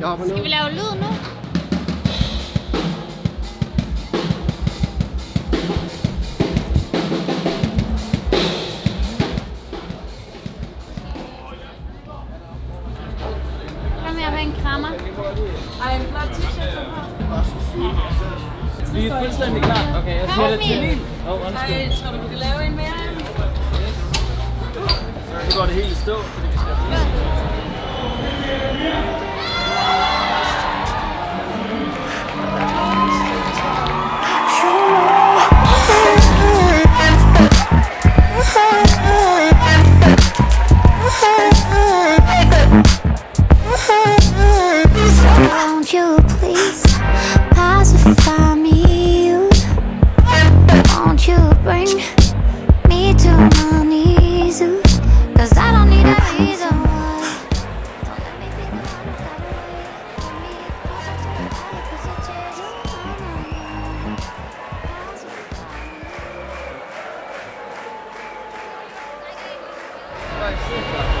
Jeg hopper ned. Skal vi lave lyd nu? Kom her med en krammer. Ej, en flot t-shirt, du. Vi er fuldstændig klar. Okay, jeg siger det til Emil. min. Åh, oh, undskyld. Ej, tror du, vi kan lave en mere? Nu går det helt i stå, please pacify me? Won't you bring me to my knees? Cause I don't need a reason why.